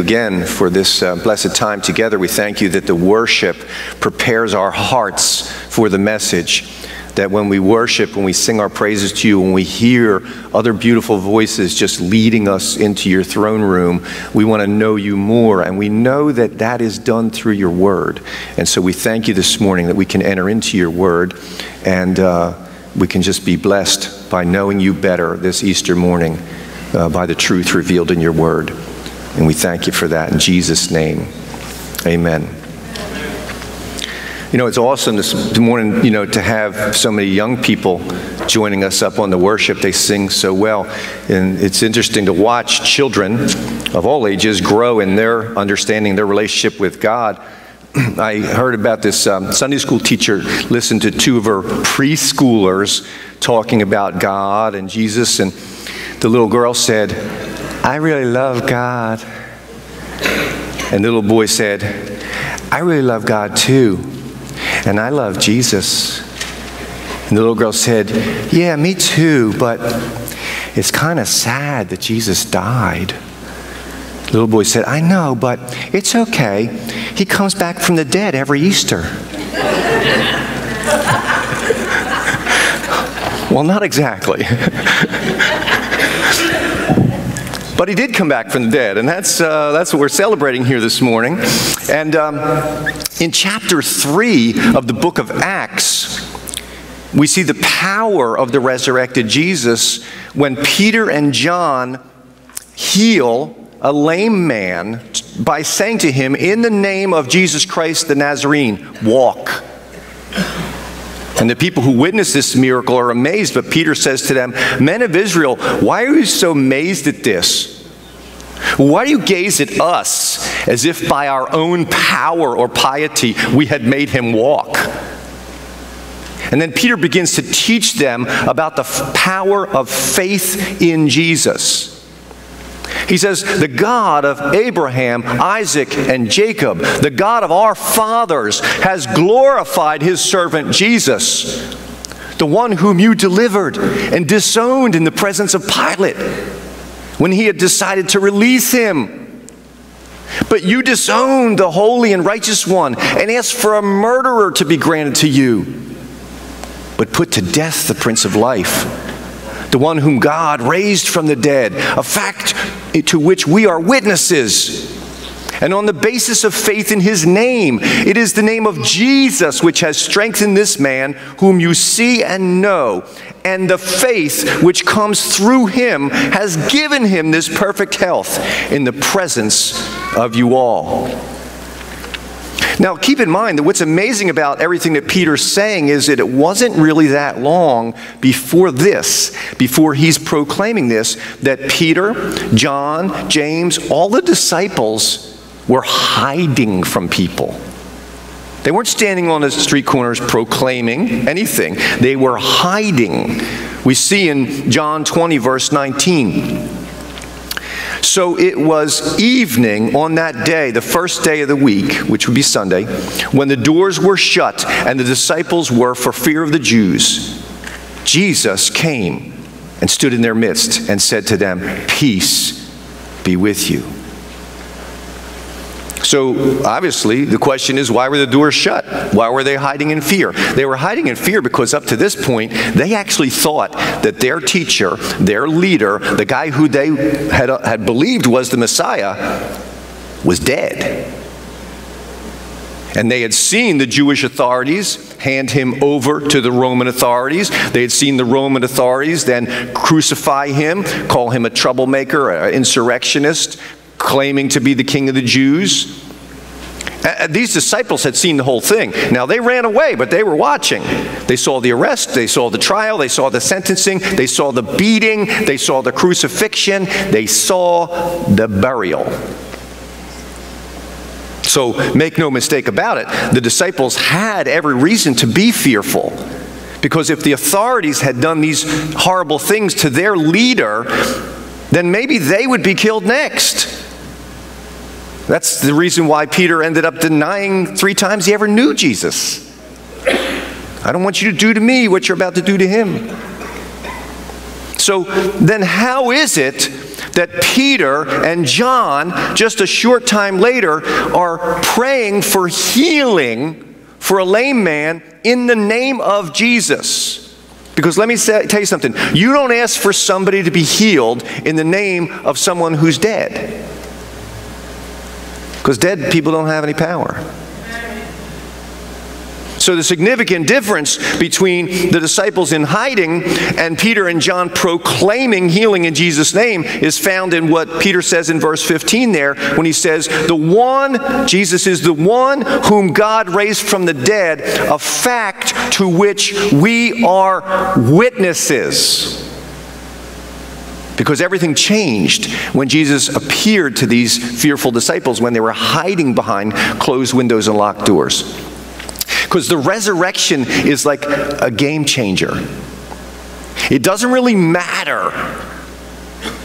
again for this uh, blessed time together. We thank you that the worship prepares our hearts for the message. That when we worship, when we sing our praises to you, when we hear other beautiful voices just leading us into your throne room, we want to know you more. And we know that that is done through your word. And so we thank you this morning that we can enter into your word and uh, we can just be blessed by knowing you better this Easter morning uh, by the truth revealed in your word. And we thank you for that in Jesus' name. Amen. You know, it's awesome this morning, you know, to have so many young people joining us up on the worship. They sing so well. And it's interesting to watch children of all ages grow in their understanding, their relationship with God. I heard about this um, Sunday school teacher listened to two of her preschoolers talking about God and Jesus, and the little girl said, I really love God. And the little boy said, I really love God too. And I love Jesus. And the little girl said, Yeah, me too, but it's kind of sad that Jesus died. The little boy said, I know, but it's okay. He comes back from the dead every Easter. well, not exactly. But he did come back from the dead, and that's, uh, that's what we're celebrating here this morning. And um, in chapter 3 of the book of Acts, we see the power of the resurrected Jesus when Peter and John heal a lame man by saying to him, In the name of Jesus Christ the Nazarene, walk. And the people who witness this miracle are amazed, but Peter says to them, Men of Israel, why are you so amazed at this? Why do you gaze at us as if by our own power or piety we had made him walk? And then Peter begins to teach them about the power of faith in Jesus. He says, The God of Abraham, Isaac, and Jacob, the God of our fathers, has glorified his servant Jesus, the one whom you delivered and disowned in the presence of Pilate when he had decided to release him. But you disowned the holy and righteous one and asked for a murderer to be granted to you, but put to death the Prince of Life, the one whom God raised from the dead, a fact to which we are witnesses. And on the basis of faith in his name, it is the name of Jesus which has strengthened this man, whom you see and know. And the faith which comes through him has given him this perfect health in the presence of you all. Now, keep in mind that what's amazing about everything that Peter's saying is that it wasn't really that long before this, before he's proclaiming this, that Peter, John, James, all the disciples were hiding from people. They weren't standing on the street corners proclaiming anything, they were hiding. We see in John 20, verse 19. So it was evening on that day, the first day of the week, which would be Sunday, when the doors were shut and the disciples were for fear of the Jews. Jesus came and stood in their midst and said to them, Peace be with you. So, obviously, the question is why were the doors shut? Why were they hiding in fear? They were hiding in fear because up to this point, they actually thought that their teacher, their leader, the guy who they had, had believed was the Messiah, was dead. And they had seen the Jewish authorities hand him over to the Roman authorities. They had seen the Roman authorities then crucify him, call him a troublemaker, an insurrectionist, claiming to be the king of the Jews. These disciples had seen the whole thing. Now, they ran away, but they were watching. They saw the arrest, they saw the trial, they saw the sentencing, they saw the beating, they saw the crucifixion, they saw the burial. So, make no mistake about it, the disciples had every reason to be fearful. Because if the authorities had done these horrible things to their leader, then maybe they would be killed next. That's the reason why Peter ended up denying three times he ever knew Jesus. I don't want you to do to me what you're about to do to him. So then, how is it that Peter and John, just a short time later, are praying for healing for a lame man in the name of Jesus. Because let me say, tell you something you don't ask for somebody to be healed in the name of someone who's dead. Because dead people don't have any power. So, the significant difference between the disciples in hiding and Peter and John proclaiming healing in Jesus' name is found in what Peter says in verse 15 there when he says, The one, Jesus is the one whom God raised from the dead, a fact to which we are witnesses. Because everything changed when Jesus appeared to these fearful disciples when they were hiding behind closed windows and locked doors. Because the resurrection is like a game changer. It doesn't really matter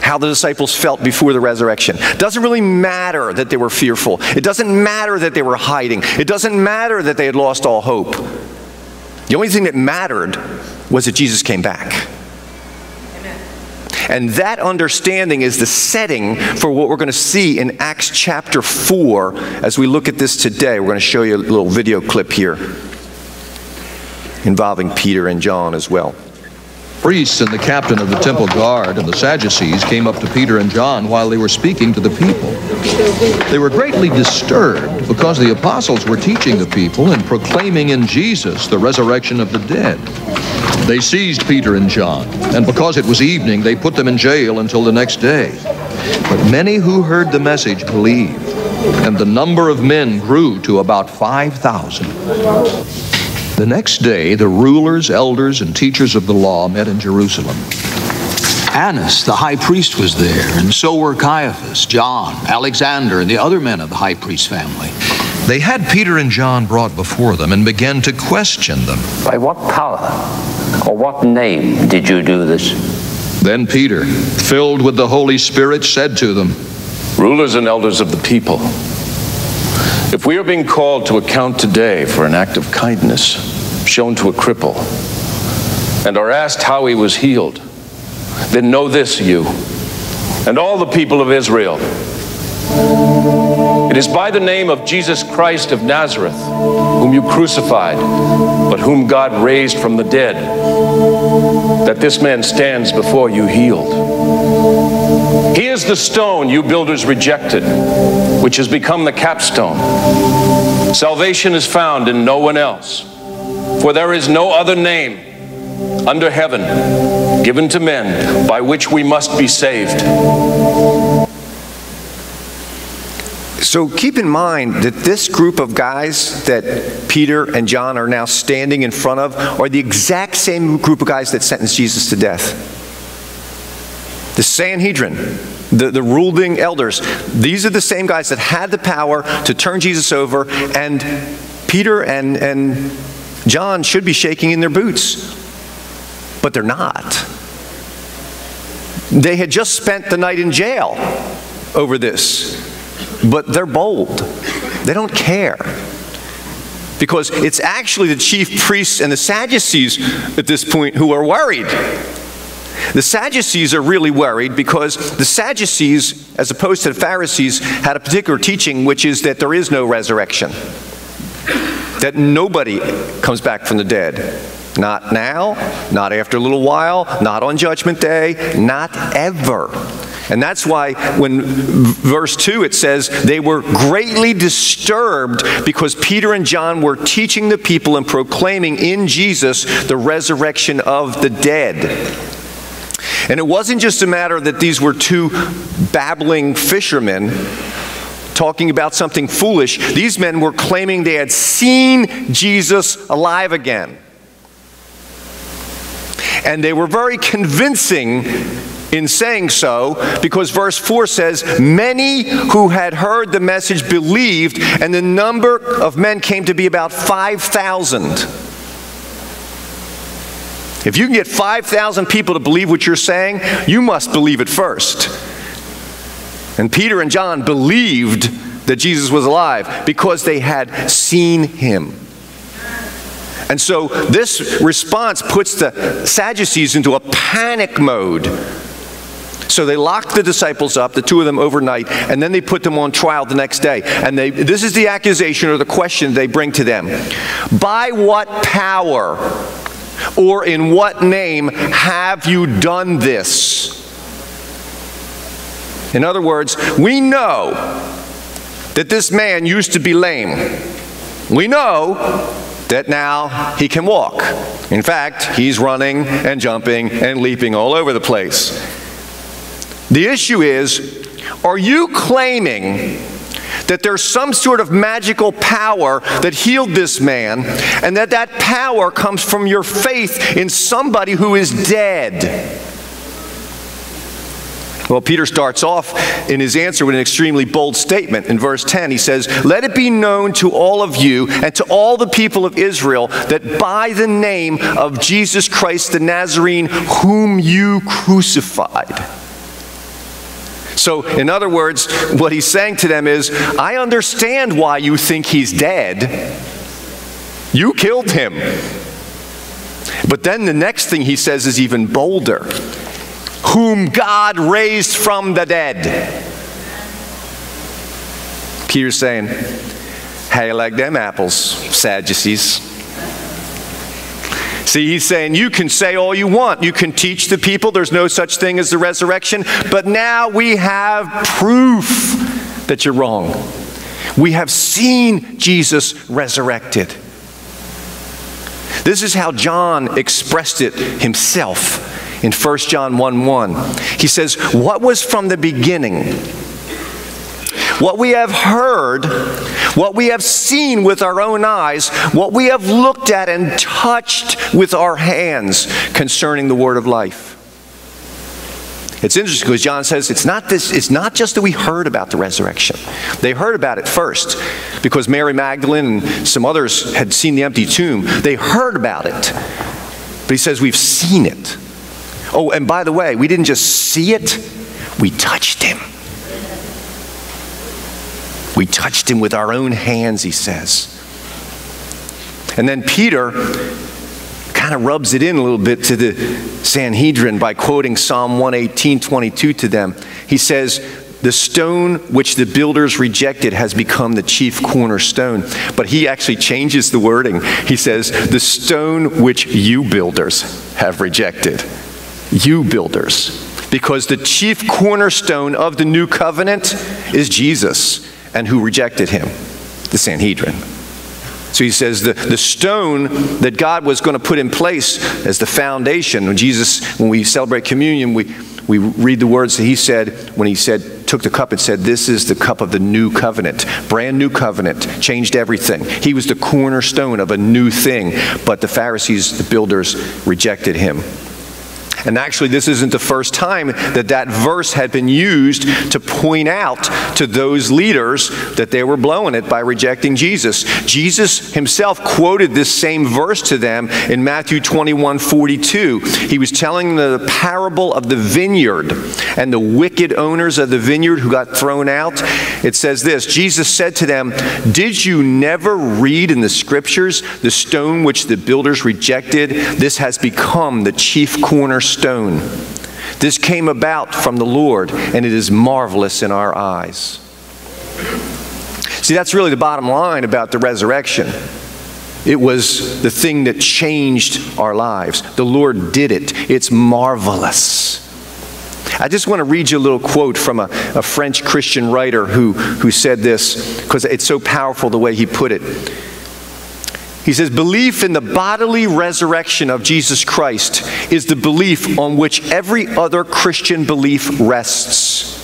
how the disciples felt before the resurrection. It doesn't really matter that they were fearful. It doesn't matter that they were hiding. It doesn't matter that they had lost all hope. The only thing that mattered was that Jesus came back. And that understanding is the setting for what we're going to see in Acts chapter 4 as we look at this today. We're going to show you a little video clip here involving Peter and John as well. Priests and the captain of the temple guard and the Sadducees came up to Peter and John while they were speaking to the people. They were greatly disturbed because the apostles were teaching the people and proclaiming in Jesus the resurrection of the dead. They seized Peter and John, and because it was evening, they put them in jail until the next day. But many who heard the message believed, and the number of men grew to about 5,000. The next day, the rulers, elders, and teachers of the law met in Jerusalem. Annas, the high priest, was there, and so were Caiaphas, John, Alexander, and the other men of the high priest family. They had Peter and John brought before them and began to question them. By what power or what name did you do this? Then Peter, filled with the Holy Spirit, said to them, Rulers and elders of the people, if we are being called to account today for an act of kindness shown to a cripple and are asked how he was healed, then know this, you and all the people of Israel. It is by the name of Jesus Christ of Nazareth, whom you crucified, but whom God raised from the dead, that this man stands before you healed. He is the stone you builders rejected, which has become the capstone. Salvation is found in no one else, for there is no other name under heaven given to men by which we must be saved. So keep in mind that this group of guys that Peter and John are now standing in front of are the exact same group of guys that sentenced Jesus to death. The Sanhedrin, the, the ruling elders, these are the same guys that had the power to turn Jesus over, and Peter and, and John should be shaking in their boots, but they're not. They had just spent the night in jail over this. But they're bold. They don't care. Because it's actually the chief priests and the Sadducees at this point who are worried. The Sadducees are really worried because the Sadducees, as opposed to the Pharisees, had a particular teaching which is that there is no resurrection, that nobody comes back from the dead. Not now, not after a little while, not on Judgment Day, not ever. And that's why when verse 2 it says they were greatly disturbed because Peter and John were teaching the people and proclaiming in Jesus the resurrection of the dead. And it wasn't just a matter that these were two babbling fishermen talking about something foolish. These men were claiming they had seen Jesus alive again. And they were very convincing in saying so because verse 4 says, Many who had heard the message believed, and the number of men came to be about 5,000. If you can get 5,000 people to believe what you're saying, you must believe it first. And Peter and John believed that Jesus was alive because they had seen him. And so this response puts the Sadducees into a panic mode So they locked the disciples up, the two of them overnight, and then they put them on trial the next day. And they, this is the accusation or the question they bring to them By what power or in what name have you done this? In other words, we know that this man used to be lame. We know that now he can walk. In fact, he's running and jumping and leaping all over the place. The issue is are you claiming that there's some sort of magical power that healed this man and that that power comes from your faith in somebody who is dead? Well, Peter starts off in his answer with an extremely bold statement. In verse 10, he says, Let it be known to all of you and to all the people of Israel that by the name of Jesus Christ the Nazarene, whom you crucified. So, in other words, what he's saying to them is, I understand why you think he's dead. You killed him. But then the next thing he says is even bolder whom God raised from the dead. Peter's saying, How you like them apples, Sadducees? See, he's saying you can say all you want. You can teach the people there's no such thing as the resurrection, but now we have proof that you're wrong. We have seen Jesus resurrected. This is how John expressed it himself in 1 John 1 1. He says, What was from the beginning? What we have heard, what we have seen with our own eyes, what we have looked at and touched with our hands concerning the word of life. It's interesting because John says it's not this, it's not just that we heard about the resurrection. They heard about it first because Mary Magdalene and some others had seen the empty tomb. They heard about it. But he says we've seen it. Oh, and by the way, we didn't just see it, we touched him. We touched him with our own hands, he says. And then Peter kind of rubs it in a little bit to the Sanhedrin by quoting Psalm 118 22 to them. He says, the stone which the builders rejected has become the chief cornerstone. But he actually changes the wording. He says, The stone which you builders have rejected you builders. Because the chief cornerstone of the new covenant is Jesus, and who rejected him? The Sanhedrin. So he says the, the stone that God was going to put in place as the foundation. When Jesus, when we celebrate communion, we, we read the words that he said when he said, took the cup and said, This is the cup of the new covenant, brand new covenant, changed everything. He was the cornerstone of a new thing, but the Pharisees, the builders, rejected him. And actually, this isn't the first time that that verse had been used to point out to those leaders that they were blowing it by rejecting Jesus. Jesus himself quoted this same verse to them in Matthew 21 42. He was telling the parable of the vineyard and the wicked owners of the vineyard who got thrown out. It says this Jesus said to them, Did you never read in the scriptures the stone which the builders rejected? This has become the chief cornerstone stone. This came about from the Lord, and it is marvelous in our eyes. See, that's really the bottom line about the resurrection. It was the thing that changed our lives. The Lord did it. It's marvelous. I just want to read you a little quote from a, a French Christian writer who, who said this because it's so powerful the way he put it. He says, belief in the bodily resurrection of Jesus Christ is the belief on which every other Christian belief rests.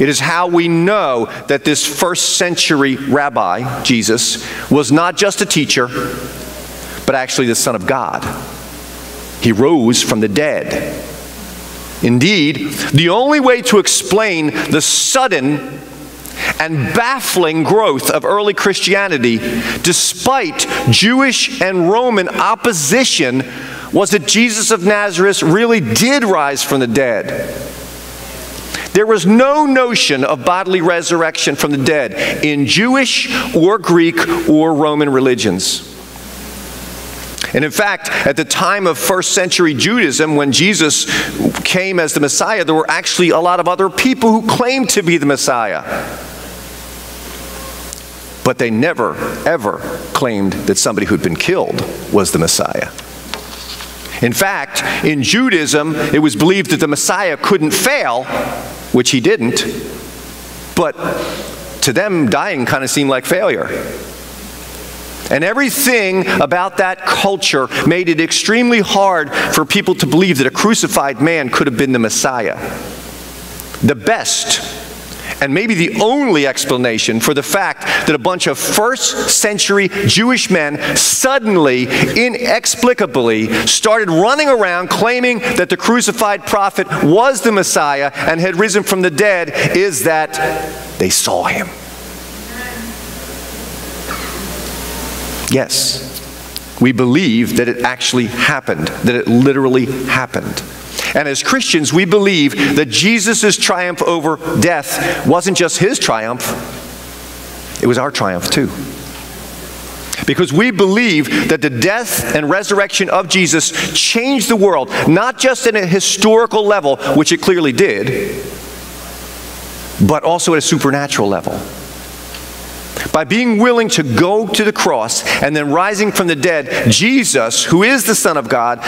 It is how we know that this first century rabbi, Jesus, was not just a teacher, but actually the Son of God. He rose from the dead. Indeed, the only way to explain the sudden and baffling growth of early Christianity, despite Jewish and Roman opposition, was that Jesus of Nazareth really did rise from the dead. There was no notion of bodily resurrection from the dead in Jewish or Greek or Roman religions. And in fact, at the time of first century Judaism, when Jesus came as the Messiah, there were actually a lot of other people who claimed to be the Messiah. But they never, ever claimed that somebody who'd been killed was the Messiah. In fact, in Judaism, it was believed that the Messiah couldn't fail, which he didn't, but to them, dying kind of seemed like failure. And everything about that culture made it extremely hard for people to believe that a crucified man could have been the Messiah. The best and maybe the only explanation for the fact that a bunch of first century Jewish men suddenly, inexplicably, started running around claiming that the crucified prophet was the Messiah and had risen from the dead is that they saw him. Yes, we believe that it actually happened, that it literally happened. And as Christians, we believe that Jesus' triumph over death wasn't just his triumph, it was our triumph too. Because we believe that the death and resurrection of Jesus changed the world, not just at a historical level, which it clearly did, but also at a supernatural level. By being willing to go to the cross and then rising from the dead, Jesus, who is the Son of God,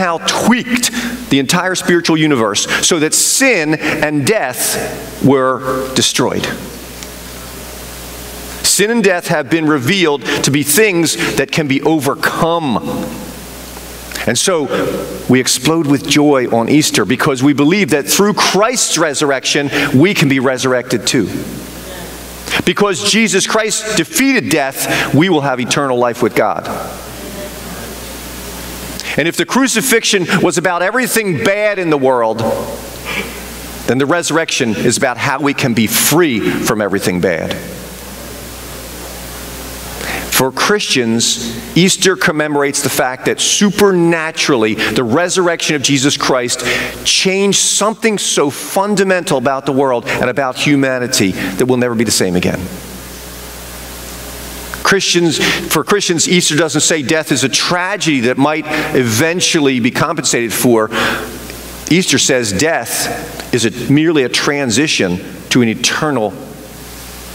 somehow tweaked the entire spiritual universe so that sin and death were destroyed. Sin and death have been revealed to be things that can be overcome. And so we explode with joy on Easter because we believe that through Christ's resurrection, we can be resurrected too. Because Jesus Christ defeated death, we will have eternal life with God. And if the crucifixion was about everything bad in the world, then the resurrection is about how we can be free from everything bad. For Christians, Easter commemorates the fact that supernaturally the resurrection of Jesus Christ changed something so fundamental about the world and about humanity that will never be the same again. Christians, for Christians, Easter doesn't say death is a tragedy that might eventually be compensated for. Easter says death is a, merely a transition to an eternal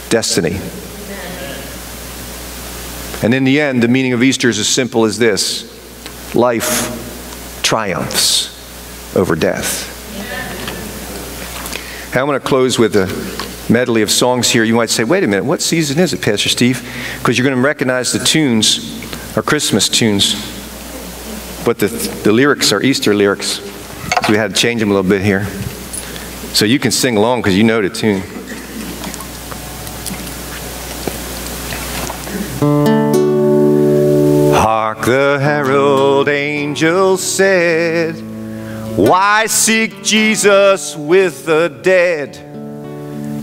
destiny. And in the end, the meaning of Easter is as simple as this life triumphs over death. I'm going to close with a medley of songs here. You might say, wait a minute, what season is it, Pastor Steve? Because you're going to recognize the tunes are Christmas tunes, but the, the lyrics are Easter lyrics. So we had to change them a little bit here. So you can sing along because you know the tune. Hark the herald angels said, Why seek Jesus with the dead?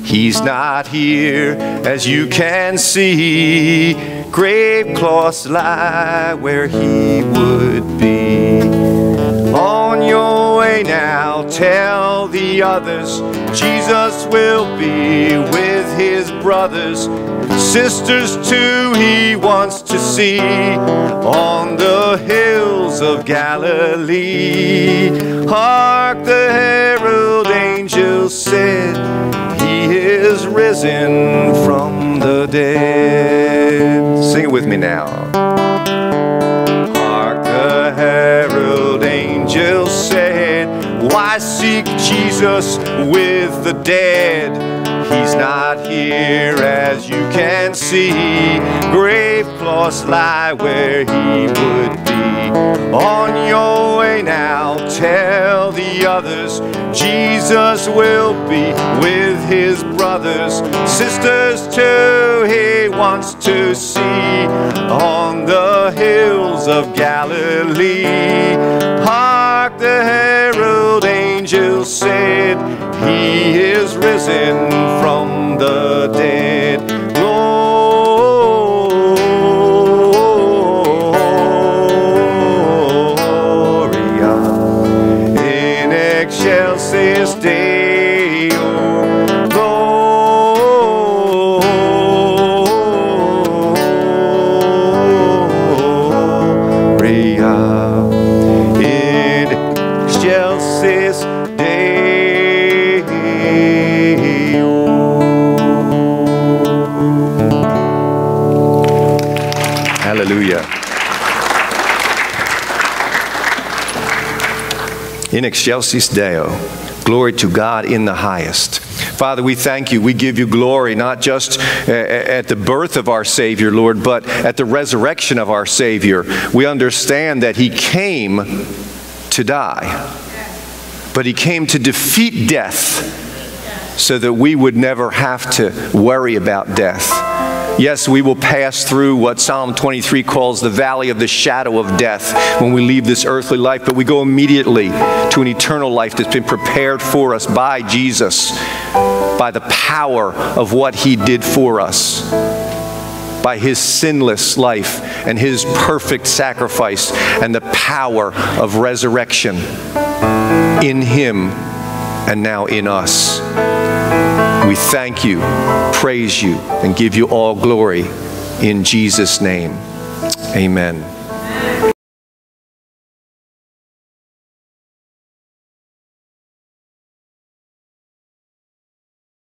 He's not here, as you can see. Grave cloths lie where he would be. On your way now, tell the others Jesus will be with his brothers sisters too he wants to see on the hills of Galilee. Hark, the herald angels said, is risen from the dead. Sing it with me now. Hark, the herald angels said, Why seek Jesus with the dead? He's not here as you can see. Grave cloths lie where he would be. On your way now, tell the others Jesus will be with his brothers, sisters too. He wants to see on the hills of Galilee. Hark, the herald angels said, He is risen In excelsis Deo, glory to God in the highest. Father, we thank you. We give you glory, not just eh, eh, at the birth of our Savior, Lord, but at the resurrection of our Savior. We understand that He came to die, but He came to defeat death so that we would never have to worry about death. Yes, we will pass through what Psalm 23 calls the valley of the shadow of death when we leave this earthly life, but we go immediately to an eternal life that's been prepared for us by Jesus, by the power of what He did for us, by His sinless life and His perfect sacrifice and the power of resurrection in Him and now in us. We thank you, praise you, and give you all glory in Jesus' name. Amen.